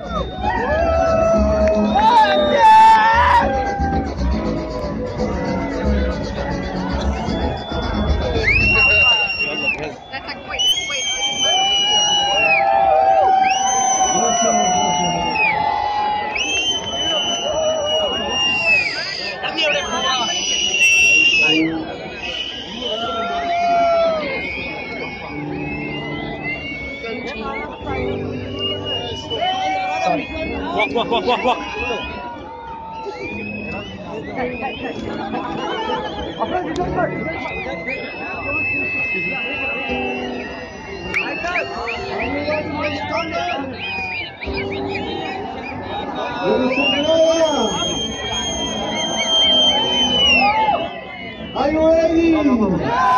Oh! Walk, walk, walk, walk, walk. Are you ready?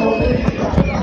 Thank you.